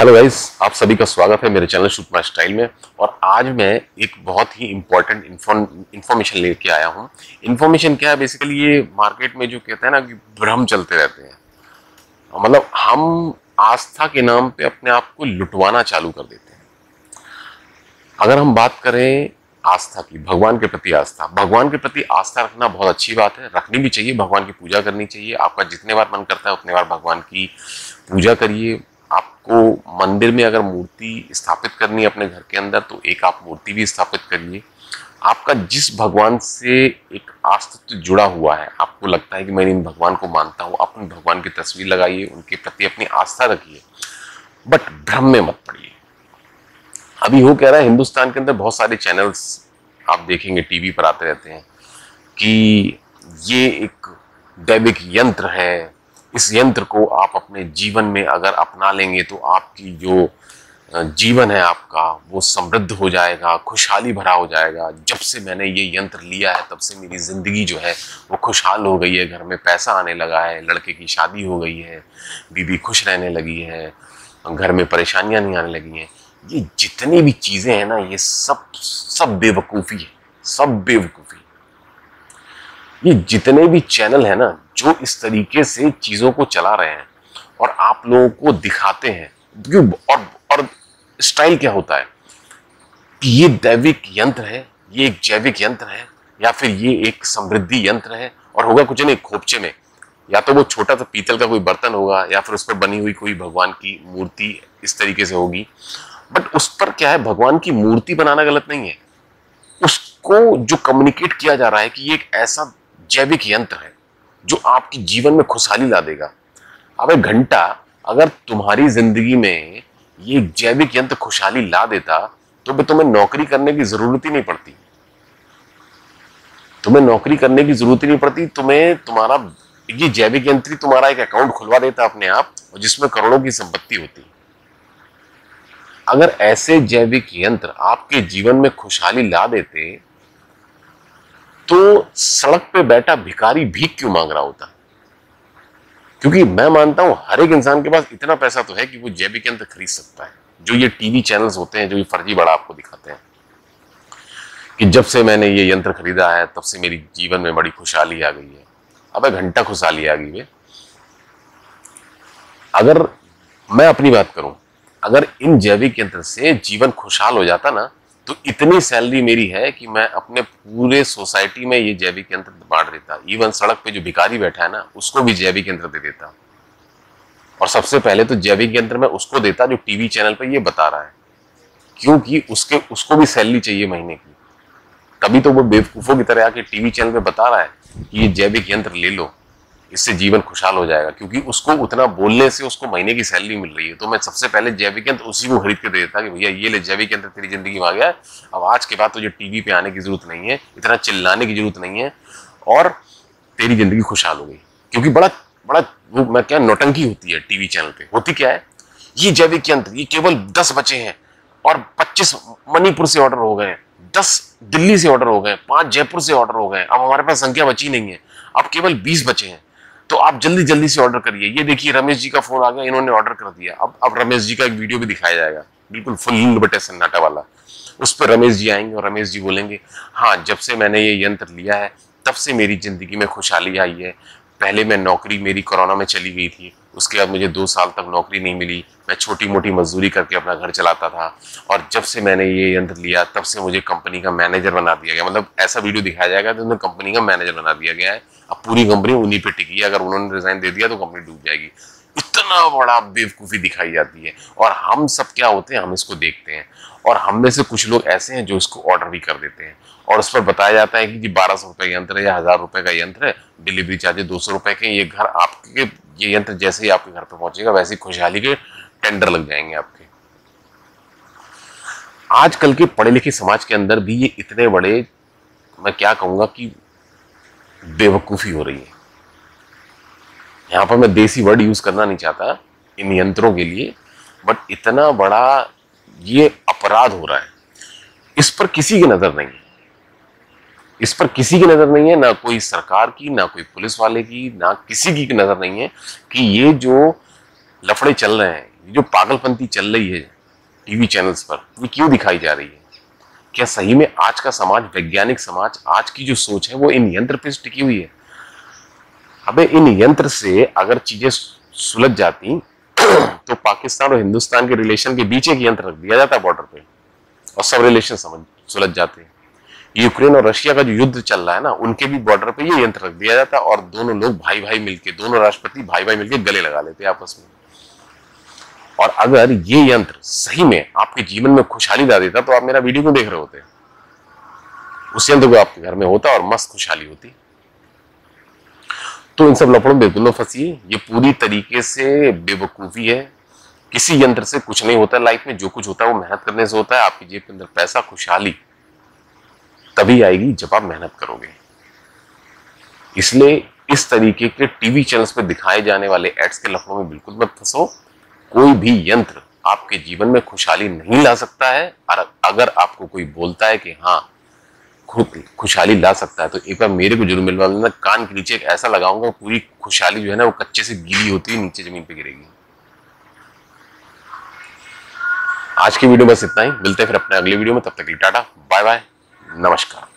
Hello guys आप सभी का स्वागत है मेरे चैनल शूट स्टाइल में। और आज मैं एक बहुत ही इंपॉर्टेंट इंफॉर्मेशन लेके आया हूँ। इन्फॉर्मेशन क्या है? बेसिकली ये मार्केट में जो कहते हैं ना कि भ्रम चलते रहते हैं। मतलब हम आस्था के नाम पे अपने आप को लुटवाना चालू कर देते हैं। अगर हम बात करें आस्था की, भगवान के प्रति आस्था। भगवान के प्रति आस्था रखना बहुत अच्छी बात है। रखनी भी चाहिए, भगवान की पूजा करनी चाहिए। आपका जितने बार मन करता है, उतने बार भगवान की पूजा करिए। आपको मंदिर में अगर मूर्ति स्थापित करनी है अपने घर के अंदर तो एक आप मूर्ति भी स्थापित करिए। आपका जिस भगवान से एक अस्तित्व जुड़ा हुआ है, आपको लगता है कि मैं इन भगवान को मानता हूँ अपने भगवान की तस्वीर लगाइए, उनके प्रति अपनी आस्था रखिए। बट भ्रम में मत पड़िए। अभी हो कह रहा है, हिंदुस्तान के अंदर बहुत सारे चैनल्स आप देखेंगे, टीवी पर आते रहते हैं कि ये एक दैविक यंत्र है इस यंत्र को आप अपने जीवन में अगर अपना लेंगे तो आपकी जो जीवन है आपका, वो समृद्ध हो जाएगा, खुशहाली भरा हो जाएगा। जब से मैंने ये यंत्र लिया है, तब से मेरी ज़िंदगी जो है, वो खुशहाल हो गई है। घर में पैसा आने लगा है, लड़के की शादी हो गई है बीबी खुश रहने लगी है, घर में परेशानियाँ नहीं आने लगी हैं। ये जितनी भी चीज़ें हैं ना, ये सब सब बेवकूफ़ी है, सब बेवकूफ़ी ये जितने भी चैनल है ना, जो इस तरीके से चीज़ों को चला रहे हैं और आप लोगों को दिखाते हैं और और स्टाइल क्या होता है? कि ये दैविक यंत्र है, ये एक जैविक यंत्र है, या फिर ये एक समृद्धि यंत्र है, और होगा कुछ नहीं, खोपचे में। या तो वो छोटा सा पीतल का कोई बर्तन होगा, या फिर उस पर बनी हुई कोई भगवान की मूर्ति इस तरीके से होगी। बट उस पर क्या है, भगवान की मूर्ति बनाना गलत नहीं है। उसको जो कम्युनिकेट किया जा रहा है कि ये एक ऐसा जैविक यंत्र है, जो आपकी जीवन में खुशहाली ला देगा। अब एक घंटा अगर तुम्हारी ज़िंदगी में ये जैविक यंत्र खुशहाली ला देता तो भी तुम्हें नौकरी करने की ज़रूरत ही नहीं पड़ती। तुम्हें नौकरी करने की ज़रूरत ही नहीं पड़ती, तुम्हें तुम्हारा, ये जैविक यंत्र तुम्हारा एक अकाउंट खुलवा देता अपने आप, और जिसमें करोड़ों की संपत्ति होती। अगर ऐसे जैविक यंत्र आपके जीवन में खुशहाली ला देते तो सड़क पे बैठा भिखारी भीख क्यों मांग रहा होता? क्योंकि मैं मानता हूँ हर एक इंसान के पास इतना पैसा तो है कि वो जैविक यंत्र खरीद सकता है। जो ये टीवी चैनल्स होते हैं, जो ये फर्जी बड़ा आपको दिखाते हैं, कि जब से मैंने ये यंत्र खरीदा है, तब से मेरी जीवन में बड़ी खुशहाली आ गई है। अब घंटा खुशहाली आ गई है। अगर मैं अपनी बात करूँ, अगर इन जैविक यंत्र से जीवन खुशहाल हो जाता ना तो इतनी सैलरी मेरी है कि मैं अपने पूरे सोसाइटी में ये जैविक यंत्र बांट देता। इवन सड़क पे जो भिखारी बैठा है ना, उसको भी जैविक यंत्र दे देता। और सबसे पहले तो जैविक यंत्र मैं उसको देता जो टीवी चैनल पर यह बता रहा है। क्योंकि उसके, उसको भी सैलरी चाहिए महीने की। तभी तो वो बेवकूफ़ों की तरह आके टीवी चैनल पे बता रहा है कि ये जैविक यंत्र ले लो। इससे जीवन खुशहाल हो जाएगा, क्योंकि उसको उतना बोलने से उसको महीने की सैलरी मिल रही है। तो मैं सबसे पहले जैविक यंत्र उसी को खरीद के दे देता कि भैया ये ले, जैविक यंत्र तेरी ज़िंदगी में आ गया अब आज के बाद तुझे तो टीवी पे आने की ज़रूरत नहीं है, इतना चिल्लाने की ज़रूरत नहीं है और तेरी ज़िंदगी खुशहाल हो गई। क्योंकि बड़ा बड़ा वो मैं क्या, नोटंकी होती है टीवी चैनल पे। होती क्या है? ये जैविक यंत्र, ये केवल दस बचे हैं और पच्चीस मणिपुर से ऑर्डर हो गए, दस दिल्ली से ऑर्डर हो गए, पाँच जयपुर से ऑर्डर हो गए। अब हमारे पास संख्या बची नहीं है। अब केवल बीस बचे हैं। तो आप जल्दी जल्दी से ऑर्डर करिए। ये देखिए, रमेश जी का फ़ोन आ गया, इन्होंने ऑर्डर कर दिया। अब अब रमेश जी का एक वीडियो भी दिखाया जाएगा। बिल्कुल फुल बटे सन्नाटा वाला। उस पर रमेश जी आएँगे और रमेश जी बोलेंगे हाँ जब से मैंने ये यंत्र लिया है, तब से मेरी ज़िंदगी में खुशहाली आई है। पहले मैं नौकरी मेरी कोरोना में चली गई थी उसके बाद मुझे दो साल तक नौकरी नहीं मिली। मैं छोटी मोटी मजदूरी करके अपना घर चलाता था और जब से मैंने ये यंत्र लिया, तब से मुझे कंपनी का मैनेजर बना दिया गया। मतलब ऐसा वीडियो दिखाया जाएगा तो उन्हें कंपनी का मैनेजर बना दिया गया है। अब पूरी कंपनी उन्हीं पे टिकी है। अगर उन्होंने रिजाइन दे दिया तो कंपनी डूब जाएगी। इतना बड़ा बेवकूफ़ी दिखाई जाती है। और हम सब क्या होते हैं, हम इसको देखते हैं। और हम में से कुछ लोग ऐसे हैं जो इसको ऑर्डर भी कर देते हैं। और उस पर बताया जाता है कि जी बारह सौ का यंत्र है या हज़ार रुपए का यंत्र है डिलीवरी चार्जेस दो सौ रुपए के ये घर आपके, ये यंत्र जैसे ही आपके घर पर पहुंचेगा, वैसे ही खुशहाली के टेंडर लग जाएँगे आपके। आजकल के पढ़े लिखे समाज के अंदर भी ये इतने बड़े, मैं क्या कहूँगा कि बेवकूफ़ी हो रही है। यहाँ पर मैं देसी वर्ड यूज़ करना नहीं चाहता इन यंत्रों के लिए बट इतना बड़ा ये अपराध हो रहा है। इस पर किसी की नज़र नहीं है। इस पर किसी की नज़र नहीं है, ना कोई सरकार की, ना कोई पुलिस वाले की, ना किसी की नज़र नहीं है कि ये जो लफड़े चल रहे हैं, ये जो पागलपंती चल रही है टीवी चैनल्स पर, ये क्यों दिखाई जा रही है? क्या सही में आज का समाज, वैज्ञानिक समाज, आज की जो सोच है, वो इन यंत्र पे टिकी हुई है? अबे, इन यंत्र से अगर चीज़ें सुलझ जाती तो पाकिस्तान और हिंदुस्तान के रिलेशन के बीच एक यंत्र रख दिया जाता है बॉर्डर पे, और सब रिलेशन समझ, सुलझ जाते हैं। यूक्रेन और रशिया का जो युद्ध चल रहा है ना, उनके भी बॉर्डर पे ये यंत्र रख दिया जाता है, और दोनों लोग भाई भाई मिलके, दोनों राष्ट्रपति भाई भाई मिलके गले लगा लेते आपस में। और अगर ये यंत्र सही में आपके जीवन में खुशहाली ला देता तो आप मेरा वीडियो क्यों देख रहे होते? उस यंत्र को आपके घर में होता और मस्त खुशहाली होती। तो इन सब लफड़ों में बिल्कुल फंसी। ये पूरी तरीके से बेवकूफ़ी है। किसी यंत्र से कुछ नहीं होता लाइफ में। जो कुछ होता है वो मेहनत करने से होता है। आपकी जेब के अंदर पैसा, खुशहाली, तभी आएगी जब आप मेहनत करोगे। इसलिए इस तरीके के टीवी चैनल्स पर दिखाए जाने वाले एड्स के लफड़ों में बिल्कुल मत फंसो। कोई भी यंत्र आपके जीवन में खुशहाली नहीं ला सकता है। और अगर आपको कोई बोलता है कि हाँ खुशहाली ला सकता है। तो एक बार मेरे को ज़रूर मिलवा मैं कान के नीचे ऐसा लगाऊँगा, पूरी खुशहाली जो है ना, वो कच्चे से गीली होती है नीचे ज़मीन पे गिरेगी। आज की वीडियो बस इतना ही। मिलते हैं फिर अपने अगले वीडियो में। तब तक टाटा बाय बाय नमस्कार।